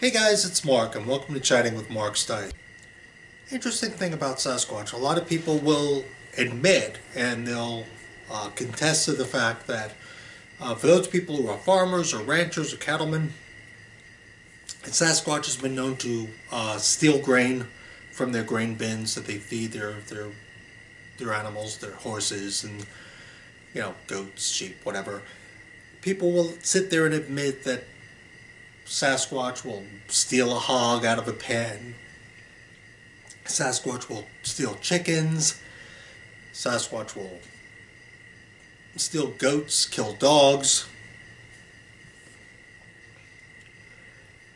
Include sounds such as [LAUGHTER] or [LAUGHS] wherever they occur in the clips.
Hey guys, it's Mark and welcome to Chatting with Mark Stise. Interesting thing about Sasquatch, a lot of people will admit and they'll uh, contest to the fact that uh, for those people who are farmers or ranchers or cattlemen, Sasquatch has been known to uh, steal grain from their grain bins that they feed their their their animals, their horses and you know goats, sheep, whatever. People will sit there and admit that Sasquatch will steal a hog out of a pen. Sasquatch will steal chickens. Sasquatch will steal goats, kill dogs.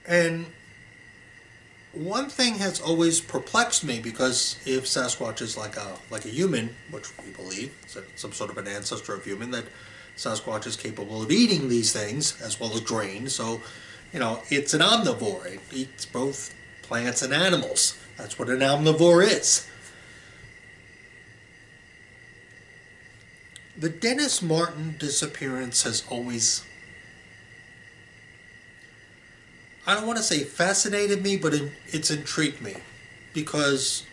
And one thing has always perplexed me because if Sasquatch is like a like a human, which we believe, some sort of an ancestor of human, that Sasquatch is capable of eating these things as well as grain. So you know, it's an omnivore. It eats both plants and animals. That's what an omnivore is. The Dennis Martin disappearance has always, I don't want to say fascinated me, but it's intrigued me. Because,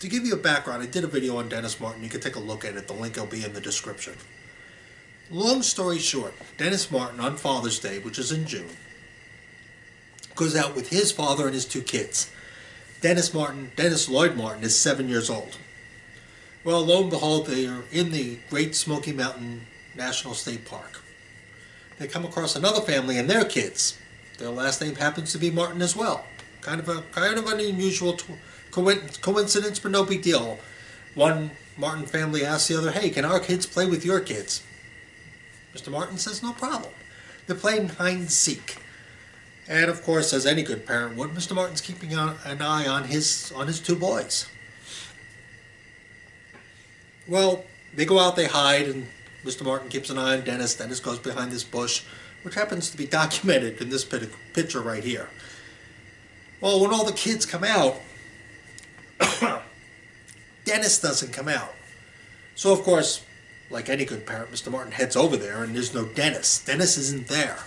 to give you a background, I did a video on Dennis Martin. You can take a look at it. The link will be in the description. Long story short, Dennis Martin on Father's Day, which is in June, goes out with his father and his two kids. Dennis Martin, Dennis Lloyd Martin, is seven years old. Well, lo and behold, they are in the Great Smoky Mountain National State Park. They come across another family and their kids. Their last name happens to be Martin as well. Kind of a kind of an unusual coincidence, but no big deal. One Martin family asks the other, "Hey, can our kids play with your kids?" Mr. Martin says, no problem. They're playing hide and seek. And of course, as any good parent would, Mr. Martin's keeping an eye on his on his two boys. Well, they go out, they hide, and Mr. Martin keeps an eye on Dennis. Dennis goes behind this bush, which happens to be [LAUGHS] documented in this picture right here. Well, when all the kids come out, [COUGHS] Dennis doesn't come out. So, of course, like any good parent, Mr. Martin heads over there and there's no Dennis. Dennis isn't there.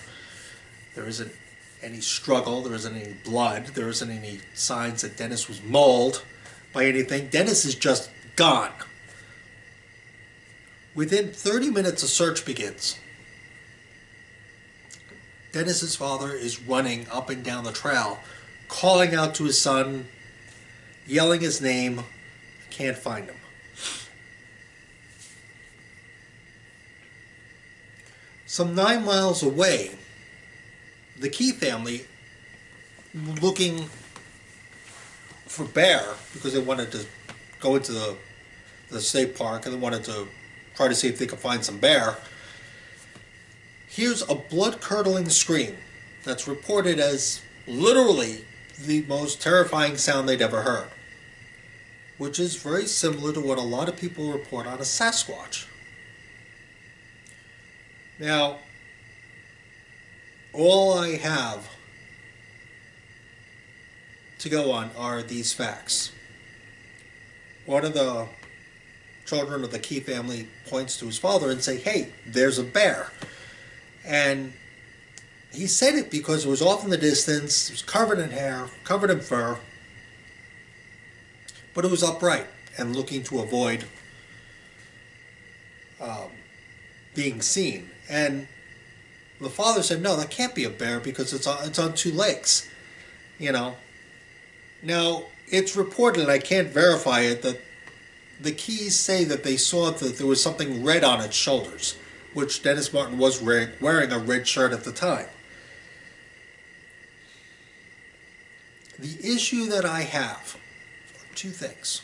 There isn't any struggle, there isn't any blood, there isn't any signs that Dennis was mauled by anything. Dennis is just gone. Within 30 minutes, a search begins. Dennis's father is running up and down the trail, calling out to his son, yelling his name. Can't find him. Some nine miles away, the Key family, looking for bear because they wanted to go into the, the state park and they wanted to try to see if they could find some bear, hears a blood-curdling scream that's reported as literally the most terrifying sound they'd ever heard, which is very similar to what a lot of people report on a Sasquatch. Now, all I have to go on are these facts. One of the children of the Key family points to his father and say, hey, there's a bear. And he said it because it was off in the distance, it was covered in hair, covered in fur, but it was upright and looking to avoid um, being seen. And the father said, no, that can't be a bear because it's on, it's on two legs, you know. Now, it's reported, and I can't verify it, that the keys say that they saw that there was something red on its shoulders, which Dennis Martin was wearing a red shirt at the time. The issue that I have two things.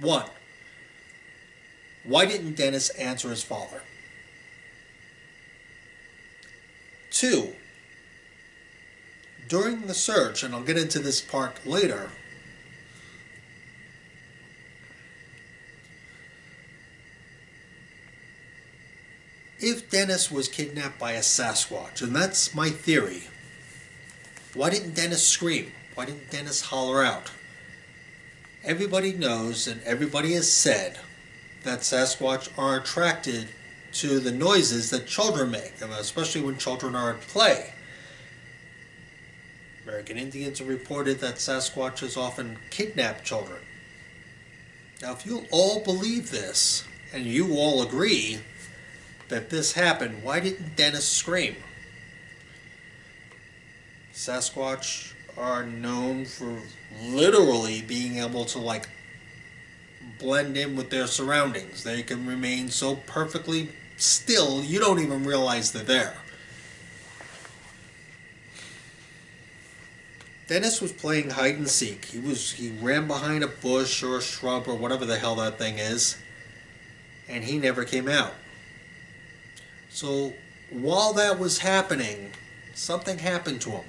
One, why didn't Dennis answer his father? Two, during the search, and I'll get into this part later, if Dennis was kidnapped by a Sasquatch, and that's my theory, why didn't Dennis scream? Why didn't Dennis holler out? Everybody knows and everybody has said that Sasquatch are attracted to the noises that children make, especially when children are at play. American Indians have reported that Sasquatches often kidnap children. Now, if you all believe this, and you all agree that this happened, why didn't Dennis scream? Sasquatch are known for literally being able to like blend in with their surroundings. They can remain so perfectly still you don't even realize they're there. Dennis was playing hide and seek. He was he ran behind a bush or a shrub or whatever the hell that thing is, and he never came out. So while that was happening, something happened to him.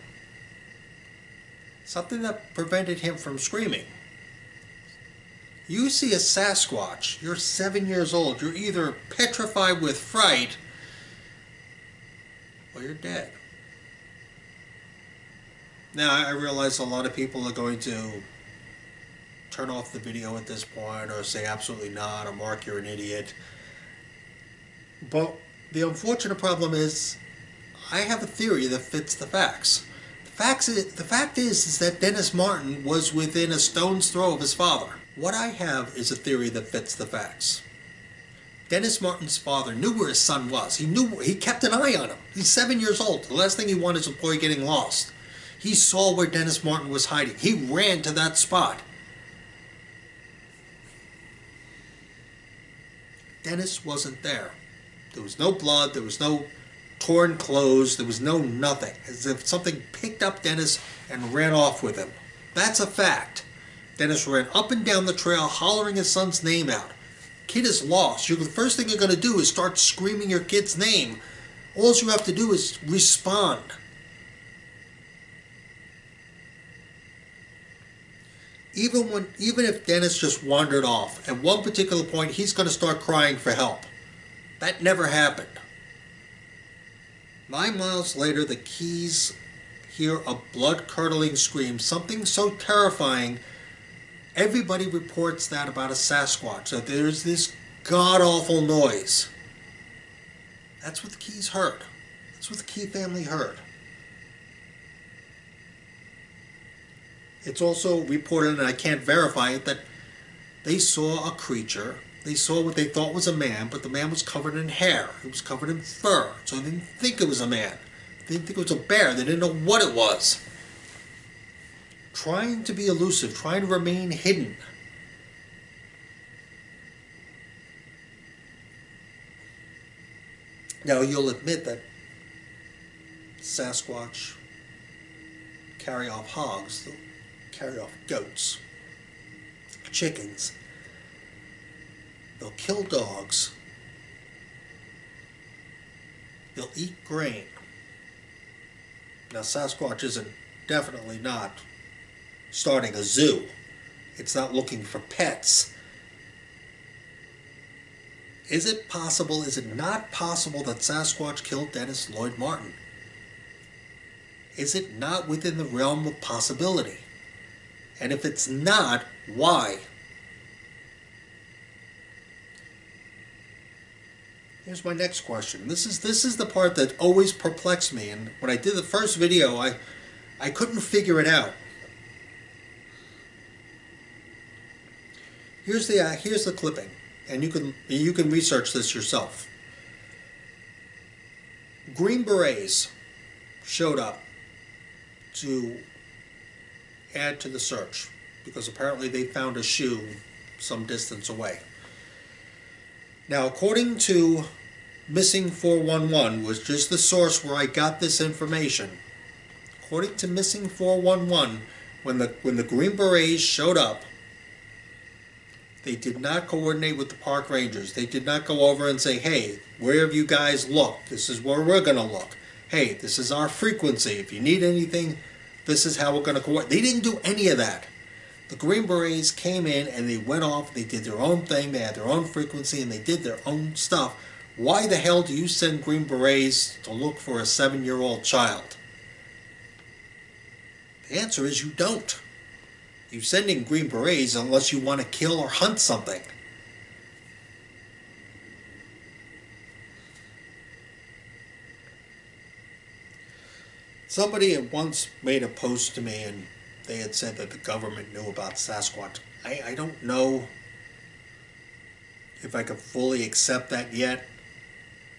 Something that prevented him from screaming. You see a Sasquatch, you're seven years old, you're either petrified with fright or you're dead. Now, I realize a lot of people are going to turn off the video at this point or say absolutely not or mark you're an idiot. But the unfortunate problem is I have a theory that fits the facts. The, facts the fact is, is that Dennis Martin was within a stone's throw of his father. What I have is a theory that fits the facts. Dennis Martin's father knew where his son was. He knew he kept an eye on him. He's seven years old. The last thing he wanted is a boy getting lost. He saw where Dennis Martin was hiding. He ran to that spot. Dennis wasn't there. There was no blood, there was no torn clothes, there was no nothing. As if something picked up Dennis and ran off with him. That's a fact. Dennis ran up and down the trail hollering his son's name out. Kid is lost. You, the first thing you're going to do is start screaming your kid's name. All you have to do is respond. even when even if Dennis just wandered off, at one particular point he's going to start crying for help. That never happened. Nine miles later, the Keys hear a blood-curdling scream, something so terrifying. Everybody reports that about a Sasquatch, that there's this god-awful noise. That's what the Keys heard. That's what the Key family heard. It's also reported, and I can't verify it, that they saw a creature. They saw what they thought was a man, but the man was covered in hair. It was covered in fur, so they didn't think it was a man. They didn't think it was a bear. They didn't know what it was. Trying to be elusive, trying to remain hidden. Now, you'll admit that Sasquatch carry off hogs, they'll carry off goats, chickens. They'll kill dogs. They'll eat grain. Now, Sasquatch isn't definitely not starting a zoo. It's not looking for pets. Is it possible, is it not possible that Sasquatch killed Dennis Lloyd Martin? Is it not within the realm of possibility? And if it's not, why? Here's my next question. This is this is the part that always perplexed me and when I did the first video I I couldn't figure it out. Here's the uh, here's the clipping and you can you can research this yourself. Green Berets showed up to add to the search because apparently they found a shoe some distance away. Now, according to Missing 411, which is the source where I got this information, according to Missing 411, when the when the Green Berets showed up, they did not coordinate with the park rangers. They did not go over and say, "Hey, where have you guys looked? This is where we're going to look. Hey, this is our frequency. If you need anything, this is how we're going to coordinate. They didn't do any of that. The Green Berets came in and they went off, they did their own thing, they had their own frequency, and they did their own stuff. Why the hell do you send Green Berets to look for a seven year old child? The answer is you don't. You're sending Green Berets unless you want to kill or hunt something. Somebody had once made a post to me and they had said that the government knew about Sasquatch. I, I don't know if I could fully accept that yet,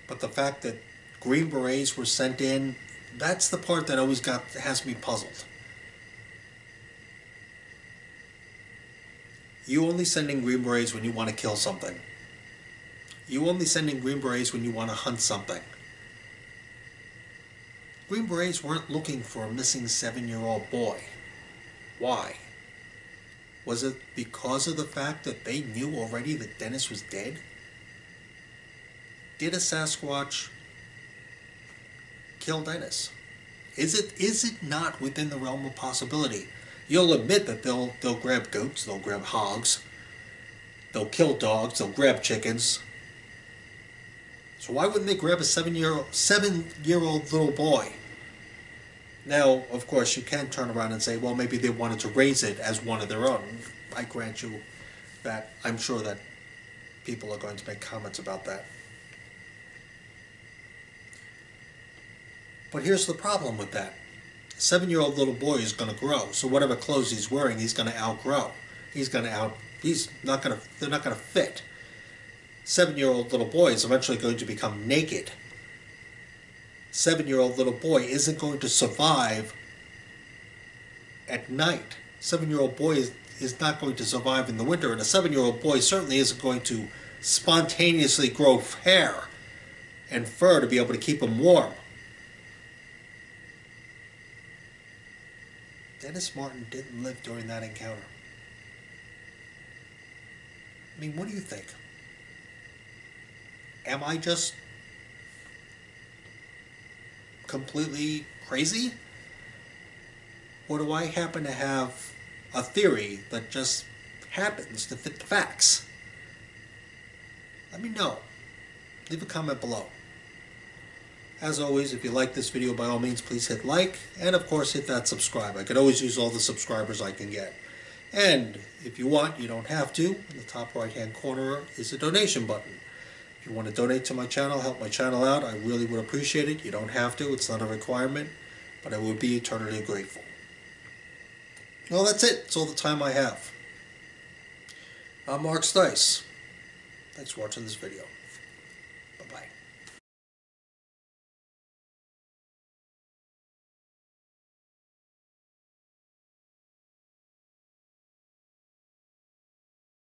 but the fact that Green Berets were sent in, that's the part that always got has me puzzled. You only send in Green Berets when you want to kill something. You only send in Green Berets when you want to hunt something. Green Berets weren't looking for a missing seven year old boy. Why? Was it because of the fact that they knew already that Dennis was dead? Did a Sasquatch kill Dennis? Is it is it not within the realm of possibility? You'll admit that they'll they'll grab goats, they'll grab hogs, they'll kill dogs, they'll grab chickens. So why wouldn't they grab a seven year seven year old little boy? Now, of course, you can turn around and say, well, maybe they wanted to raise it as one of their own. I grant you that. I'm sure that people are going to make comments about that. But here's the problem with that. A seven-year-old little boy is going to grow, so whatever clothes he's wearing, he's going to outgrow. He's going to out. He's not going to. They're not going to fit. Seven-year-old little boy is eventually going to become naked seven year old little boy isn't going to survive at night. Seven year old boy is, is not going to survive in the winter, and a seven year old boy certainly isn't going to spontaneously grow hair and fur to be able to keep him warm. Dennis Martin didn't live during that encounter. I mean, what do you think? Am I just completely crazy? Or do I happen to have a theory that just happens to fit the facts? Let me know. Leave a comment below. As always, if you like this video, by all means, please hit like, and of course, hit that subscribe. I could always use all the subscribers I can get. And if you want, you don't have to. In the top right-hand corner is a donation button. If you want to donate to my channel, help my channel out, I really would appreciate it. You don't have to, it's not a requirement, but I would be eternally grateful. Well, that's it. It's all the time I have. I'm Mark Stise. Thanks for watching this video.